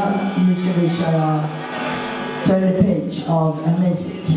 not you turn the page of a message.